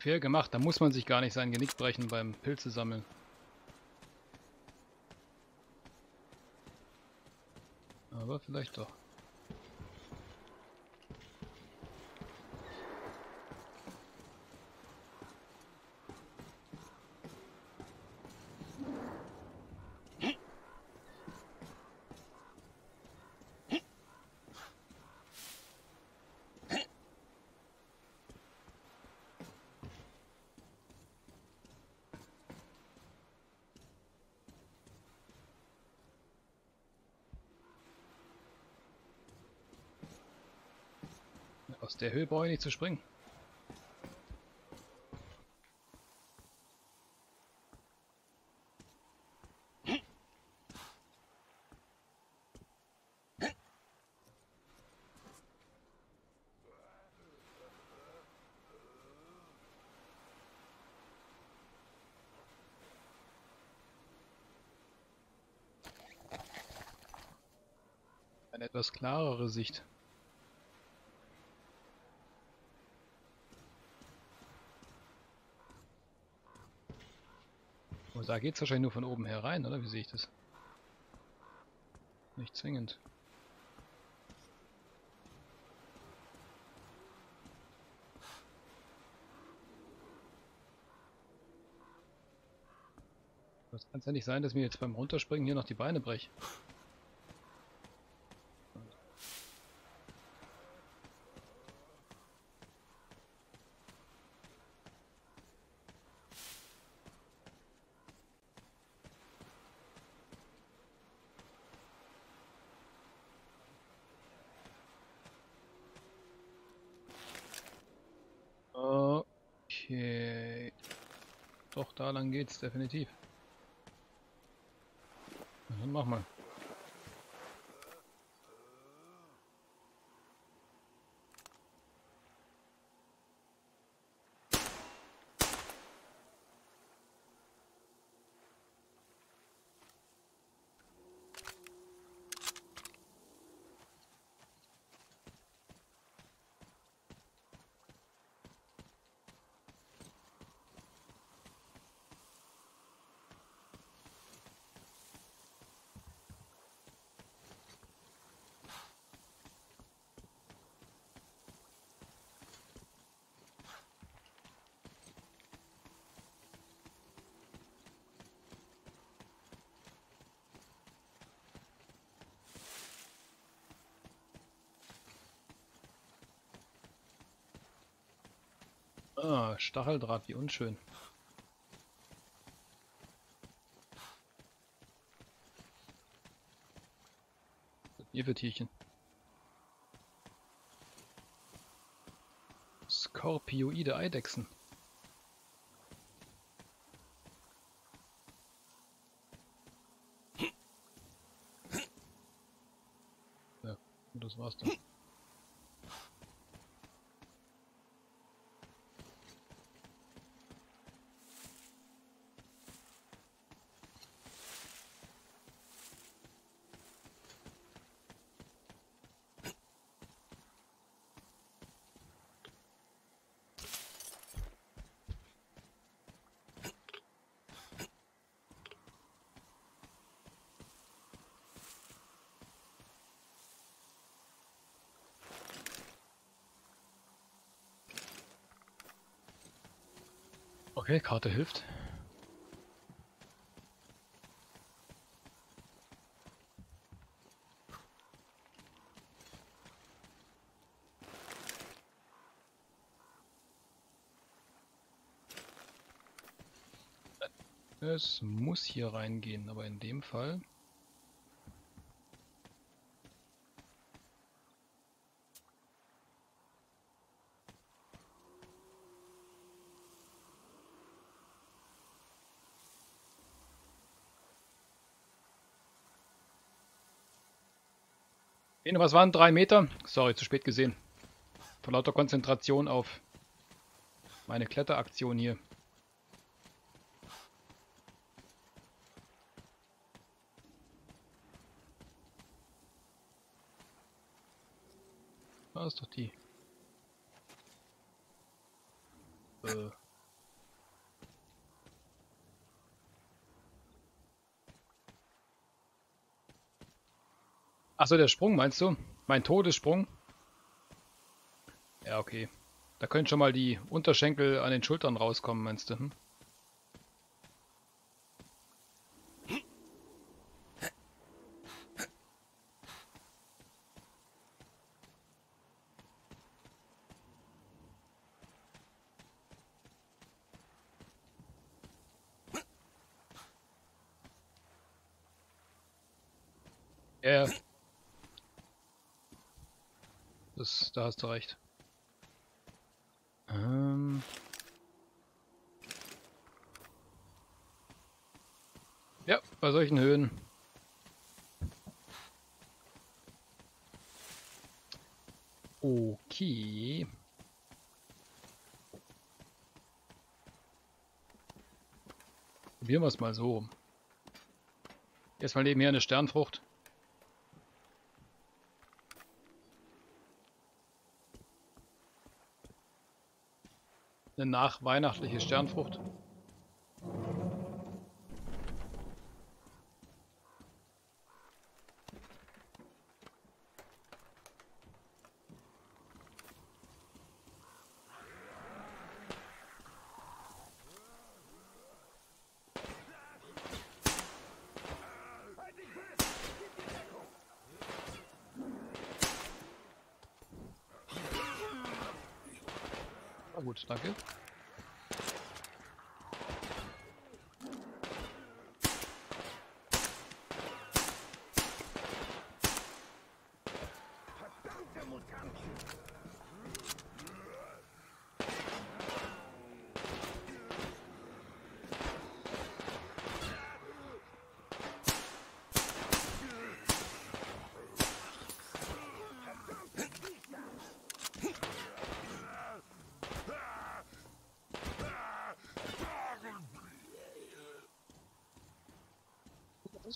Fair gemacht, da muss man sich gar nicht sein Genick brechen beim Pilze sammeln. Aber vielleicht doch. Aus der Höhe brauche ich nicht zu springen. Eine etwas klarere Sicht. Da geht es wahrscheinlich nur von oben herein, oder? Wie sehe ich das? Nicht zwingend. Das kann ja nicht sein, dass mir jetzt beim Runterspringen hier noch die Beine breche. Okay. Doch, da lang geht's definitiv. Dann mach mal. Ah, Stacheldraht, wie unschön. Hier für Tierchen? Skorpioide Eidechsen. Ja, das war's dann. Okay, Karte hilft. Es muss hier reingehen, aber in dem Fall... Bene, was waren drei Meter? Sorry, zu spät gesehen. Vor lauter Konzentration auf meine Kletteraktion hier. Da ist doch die. Äh. Achso, der Sprung meinst du? Mein Todessprung? Ja, okay. Da können schon mal die Unterschenkel an den Schultern rauskommen, meinst du? Hm? Ja, ja. Da hast du recht. Ähm. Ja, bei solchen Höhen. Okay. Probieren wir es mal so. Erstmal nebenher eine Sternfrucht. Eine nachweihnachtliche Sternfrucht. Ah, gut, danke.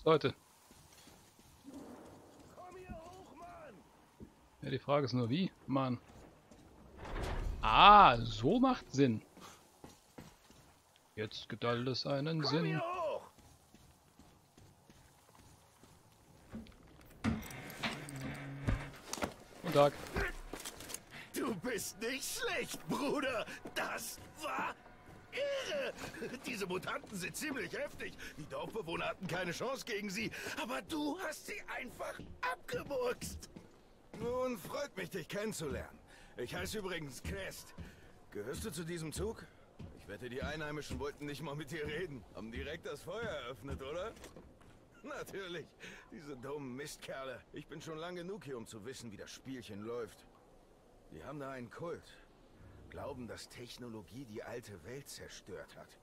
Leute. Ja, die Frage ist nur wie, Mann. Ah, so macht Sinn. Jetzt gibt alles einen Sinn. Guten Tag. Du bist nicht schlecht, Bruder. Das war! Diese Mutanten sind ziemlich heftig. Die Dorfbewohner hatten keine Chance gegen sie. Aber du hast sie einfach abgemurkst. Nun, freut mich, dich kennenzulernen. Ich heiße übrigens Quest. Gehörst du zu diesem Zug? Ich wette, die Einheimischen wollten nicht mal mit dir reden. Haben direkt das Feuer eröffnet, oder? Natürlich. Diese dummen Mistkerle. Ich bin schon lang genug hier, um zu wissen, wie das Spielchen läuft. Die haben da einen Kult glauben, dass Technologie die alte Welt zerstört hat.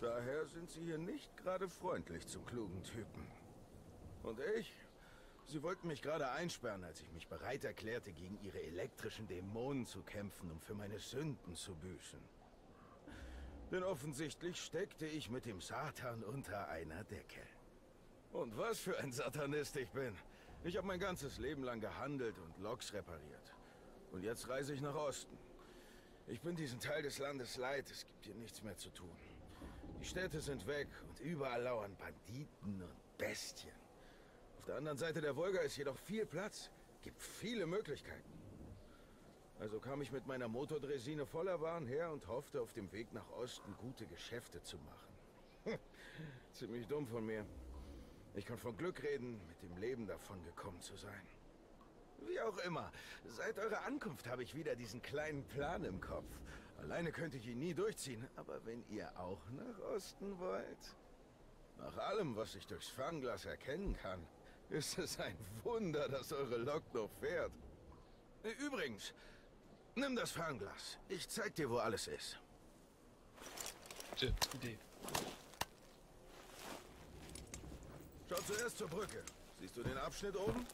Daher sind sie hier nicht gerade freundlich zu klugen Typen. Und ich? Sie wollten mich gerade einsperren, als ich mich bereit erklärte, gegen ihre elektrischen Dämonen zu kämpfen, um für meine Sünden zu büßen. Denn offensichtlich steckte ich mit dem Satan unter einer Decke. Und was für ein Satanist ich bin. Ich habe mein ganzes Leben lang gehandelt und Loks repariert. Und jetzt reise ich nach Osten. Ich bin diesen Teil des Landes leid. Es gibt hier nichts mehr zu tun. Die Städte sind weg und überall lauern Banditen und Bestien. Auf der anderen Seite der Wolga ist jedoch viel Platz. Gibt viele Möglichkeiten. Also kam ich mit meiner Motordresine voller Waren her und hoffte, auf dem Weg nach Osten gute Geschäfte zu machen. Ziemlich dumm von mir. Ich kann von Glück reden, mit dem Leben davon gekommen zu sein. Wie auch immer. Seit eurer Ankunft habe ich wieder diesen kleinen Plan im Kopf. Alleine könnte ich ihn nie durchziehen, aber wenn ihr auch nach Osten wollt... Nach allem, was ich durchs Fernglas erkennen kann, ist es ein Wunder, dass eure Lok noch fährt. Übrigens, nimm das Fernglas. Ich zeig dir, wo alles ist. Gute Idee. Schau zuerst zur Brücke. Siehst du den Abschnitt oben?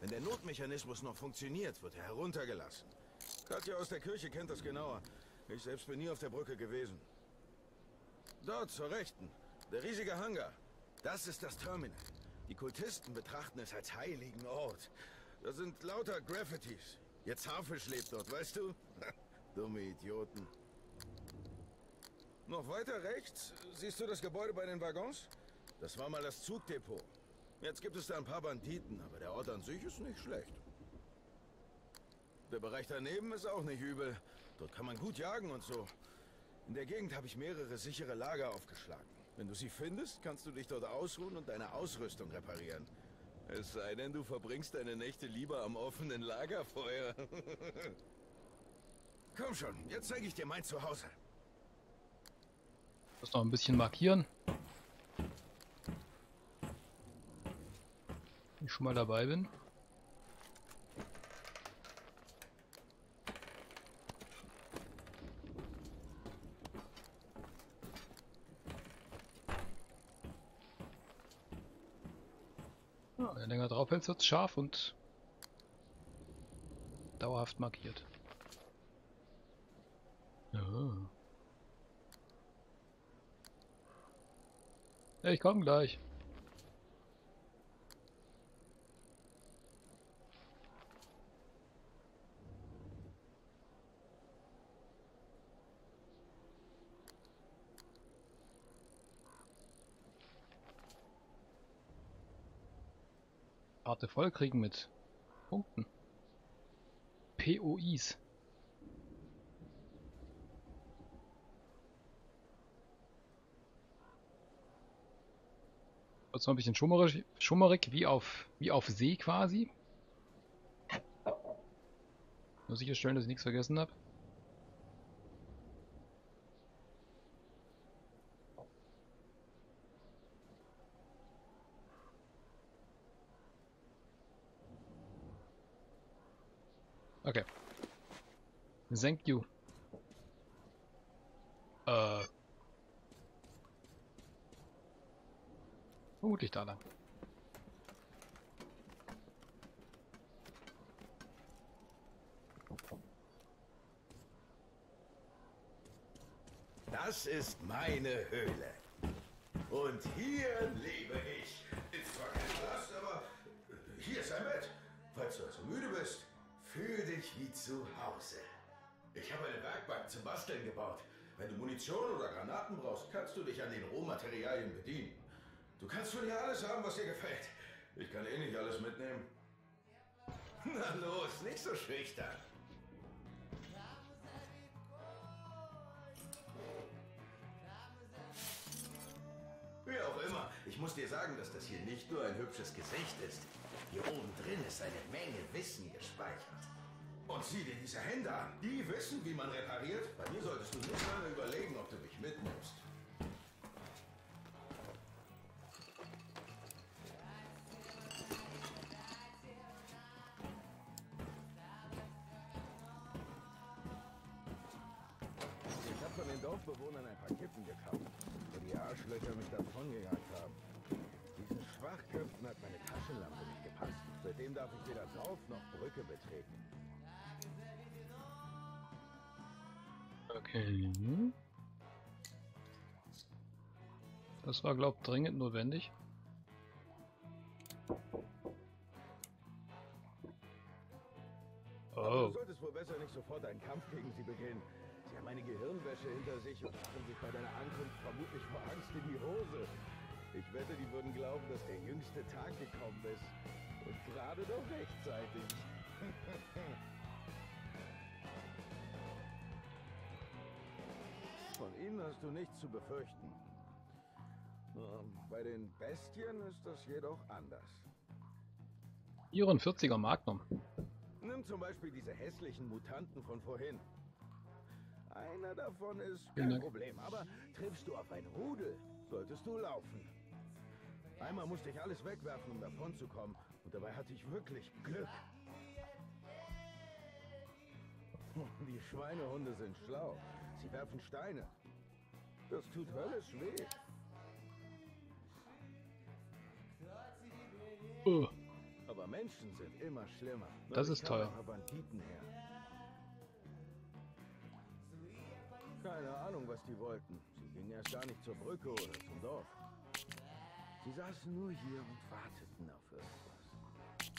Wenn der Notmechanismus noch funktioniert, wird er heruntergelassen. Katja aus der Kirche kennt das genauer. Ich selbst bin nie auf der Brücke gewesen. Dort, zur Rechten. Der riesige Hangar. Das ist das Terminal. Die Kultisten betrachten es als heiligen Ort. Da sind lauter Graffitis. Jetzt Hafisch lebt dort, weißt du? Dumme Idioten. Noch weiter rechts siehst du das Gebäude bei den Waggons? Das war mal das Zugdepot. Jetzt gibt es da ein paar Banditen, aber der Ort an sich ist nicht schlecht. Der Bereich daneben ist auch nicht übel. Dort kann man gut jagen und so. In der Gegend habe ich mehrere sichere Lager aufgeschlagen. Wenn du sie findest, kannst du dich dort ausruhen und deine Ausrüstung reparieren. Es sei denn, du verbringst deine Nächte lieber am offenen Lagerfeuer. Komm schon, jetzt zeige ich dir mein Zuhause. Muss noch ein bisschen markieren. Ich schon mal dabei bin. Ja, wenn länger drauf hältst, wird es scharf und dauerhaft markiert. Ja. Ich komme gleich. Karte vollkriegen mit Punkten. POIs. Wird zwar ein bisschen schummerig, schummerig wie auf wie auf See quasi. Nur sicherstellen, dass ich nichts vergessen habe. Okay. Thank you. Äh. Vermutlich da lang. Das ist meine Höhle. Und hier lebe ich. Ist zwar kein Palast, aber hier ist ein Bett. Falls du also müde bist, fühl dich wie zu Hause. Ich habe eine Werkbank zum Basteln gebaut. Wenn du Munition oder Granaten brauchst, kannst du dich an den Rohmaterialien bedienen. Du kannst von hier alles haben, was dir gefällt. Ich kann eh nicht alles mitnehmen. Na los, nicht so schüchtern. Wie auch immer, ich muss dir sagen, dass das hier nicht nur ein hübsches Gesicht ist. Hier oben drin ist eine Menge Wissen gespeichert. Und sieh dir diese Hände an. Die wissen, wie man repariert. Bei mir solltest du nicht lange überlegen, ob du mich mitnimmst. Das war, glaub dringend notwendig. Oh. du solltest wohl besser nicht sofort einen Kampf gegen sie beginnen. Sie haben eine Gehirnwäsche hinter sich und machen sich bei deiner Ankunft vermutlich vor Angst in die Hose. Ich wette, die würden glauben, dass der jüngste Tag gekommen ist. Und gerade noch rechtzeitig. Von ihnen hast du nichts zu befürchten. Ähm, Bei den Bestien ist das jedoch anders. 44er Magnum. Nimm zum Beispiel diese hässlichen Mutanten von vorhin. Einer davon ist kein. Problem, aber triffst du auf ein Rudel, solltest du laufen. Einmal musste ich alles wegwerfen, um davon zu kommen, und dabei hatte ich wirklich Glück. Die Schweinehunde sind schlau. Sie werfen Steine. Das tut höllisch weh. Oh. Aber Menschen sind immer schlimmer. Das ist teuer. Banditen her. Keine Ahnung, was die wollten. Sie gingen erst gar nicht zur Brücke oder zum Dorf. Sie saßen nur hier und warteten auf irgendwas.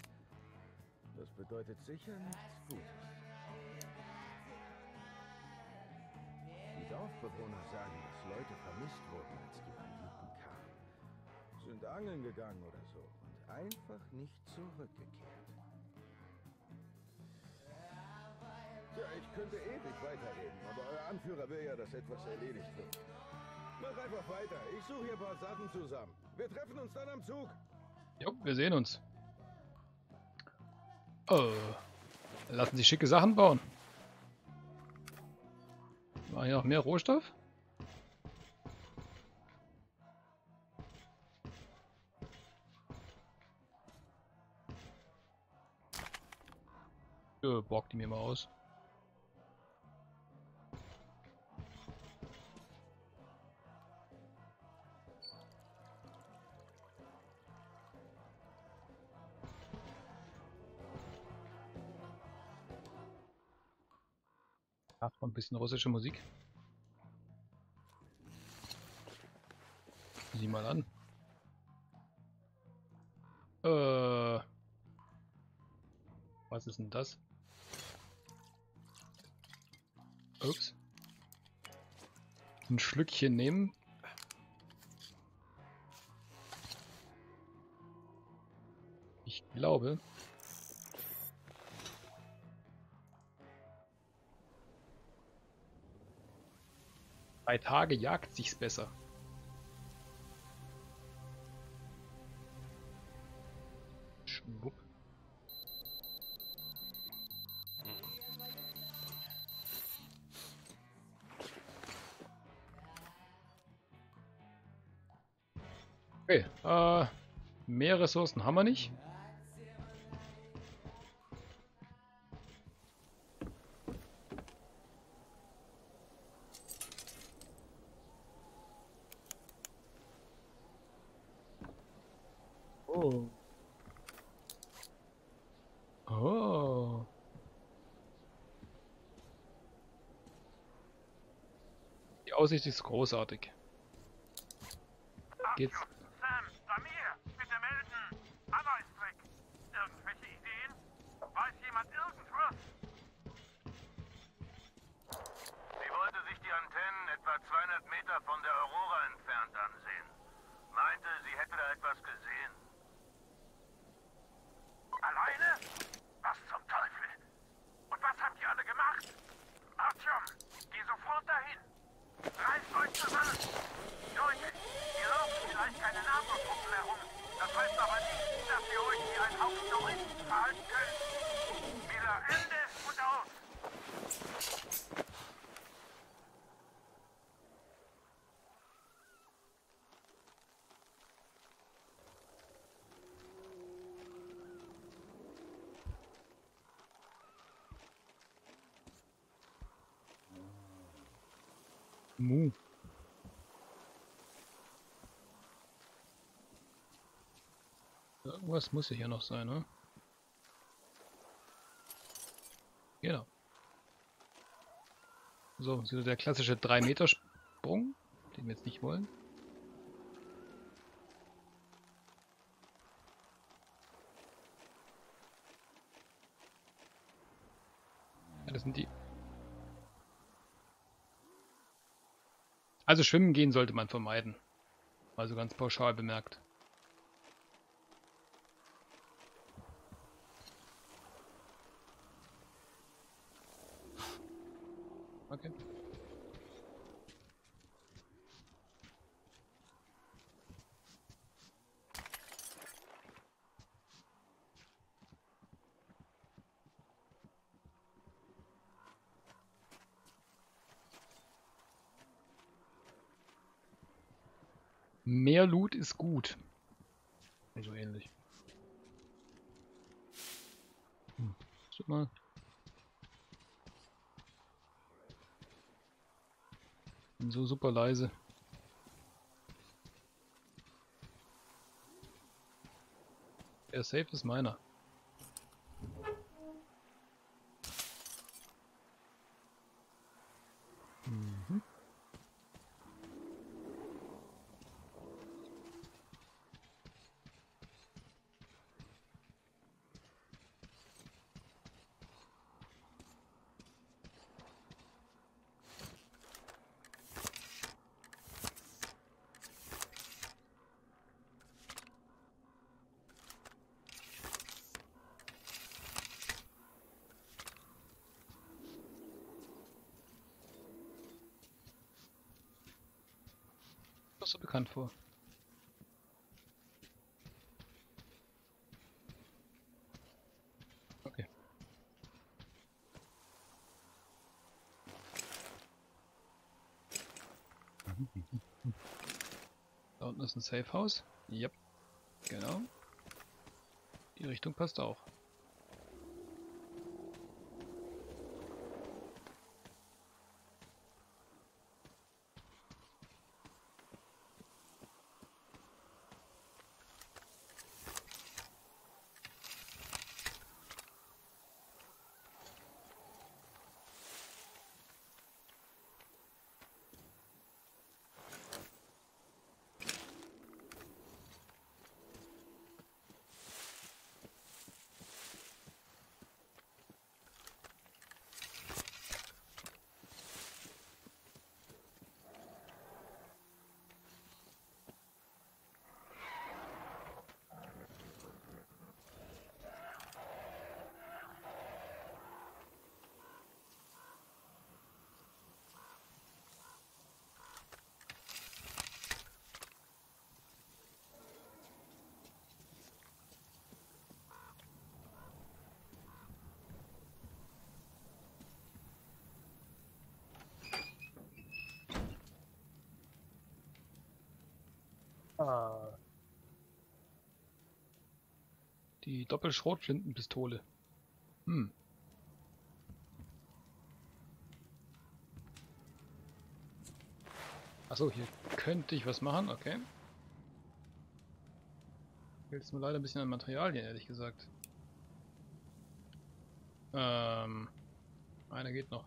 Das bedeutet sicher nichts Gutes. Die Dorfbewohner sagen, dass Leute vermisst wurden, als die Banditen kamen. Sind angeln gegangen oder so. Einfach nicht zurückgekehrt. Tja, ich könnte ewig weiterreden, aber euer Anführer will ja, dass etwas erledigt wird. Mach einfach weiter. Ich suche hier ein paar Sachen zusammen. Wir treffen uns dann am Zug. Jo, wir sehen uns. Oh. Lassen sich schicke Sachen bauen. War hier noch mehr Rohstoff? Ja, borg die mir mal aus. Ach, ein bisschen russische Musik. Sieh mal an. Äh. Was ist denn das? Ups. Ein Schlückchen nehmen. Ich glaube. Drei Tage jagt sich's besser. Schwupp. Okay, äh, mehr Ressourcen haben wir nicht. Oh. Oh. Die Aussicht ist großartig. Geht's? Sam, Samir, bitte melden. Anna ist weg. Irgendwelche Ideen? Weiß jemand irgendwas? Sie wollte sich die Antennen etwa 200 Meter von der Aurora entfernt ansehen. Meinte, sie hätte da etwas gesehen. Alleine? Was zum Teufel? Und was habt ihr alle gemacht? Artyom, geh sofort dahin. Reißt euch zusammen. Leute, ihr lauft vielleicht keine Namenpuppen herum. Das heißt aber nicht, dass ihr euch wie ein Haufen Touristen verhalten könnt. Wieder Ende und aus. Mu. Irgendwas muss ja hier noch sein, ne? Genau. So, so der klassische 3-Meter-Sprung, den wir jetzt nicht wollen. Ja, das sind die. Also schwimmen gehen sollte man vermeiden. Also ganz pauschal bemerkt. Okay. Mehr Loot ist gut. So ähnlich. Hm. Mal. Bin so super leise. Der Safe ist meiner. Bekannt vor. Da unten ist ein Safe House. Yep. Genau. Die Richtung passt auch. Die Doppelschrotflintenpistole. Hm. Achso, hier könnte ich was machen, okay. Fehlt mir leider ein bisschen an Materialien, ehrlich gesagt. Ähm. Einer geht noch.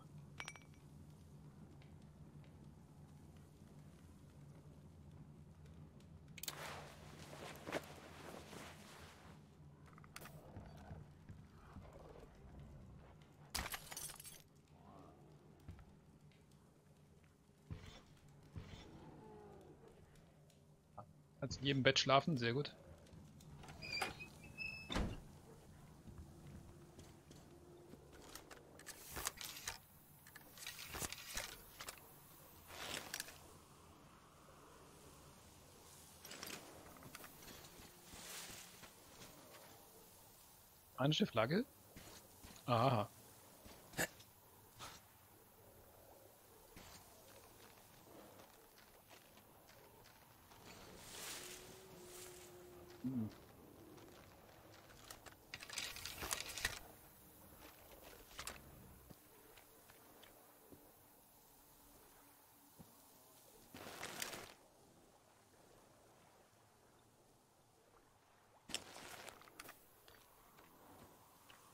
Kannst in jedem Bett schlafen, sehr gut. Spanische Flagge? Aha.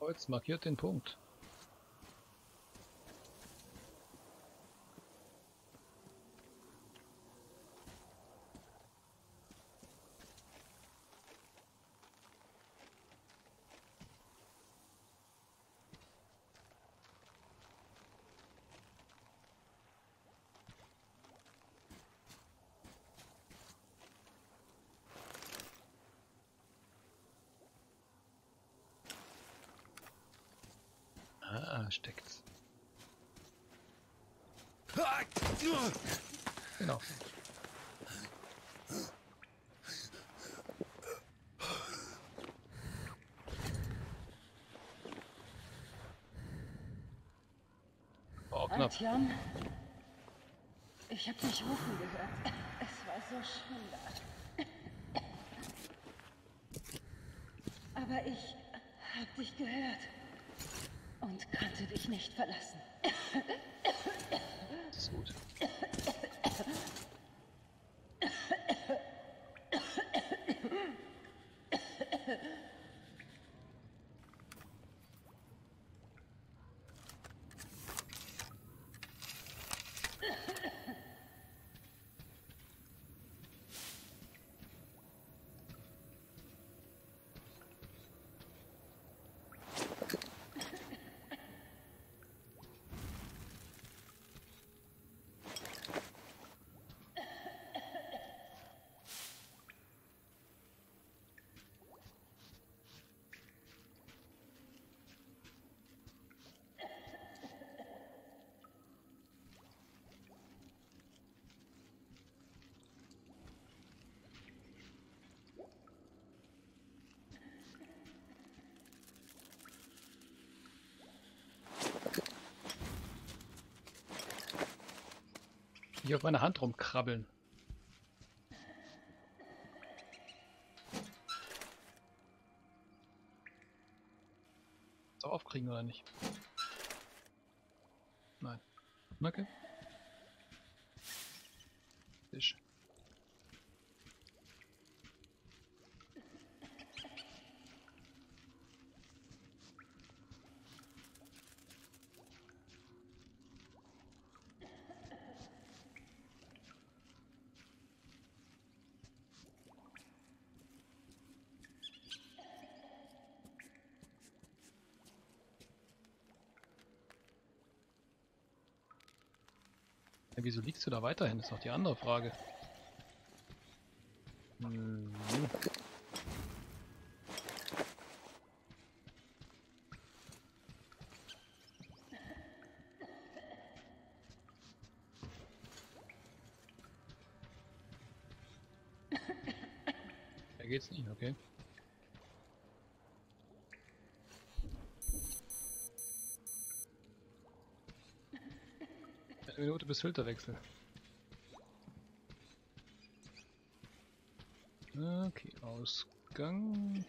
Kreuz markiert den Punkt. Ah, steckt's. Genau. Oh, knapp. Artyom, ich habe dich rufen gehört. Es war so schön da. Aber ich habe dich gehört und konnte dich nicht verlassen. Das Hier auf meiner Hand rumkrabbeln. So aufkriegen oder nicht? Nein. Okay. Ja, wieso liegst du da weiterhin? Ist noch die andere Frage. Hm. Da geht's nicht, okay. Eine Minute bis Filterwechsel. Okay, Ausgang.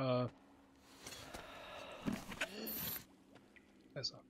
Äh. Besser.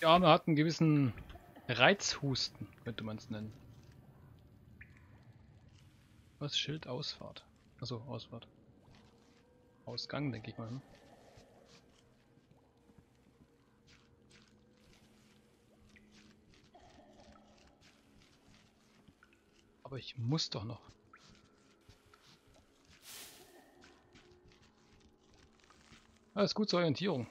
Die Arme hat einen gewissen Reizhusten, könnte man es nennen. Was? Schild Ausfahrt. Achso, Ausfahrt. Ausgang, denke ich mal. Ne? Aber ich muss doch noch. Alles gut zur Orientierung.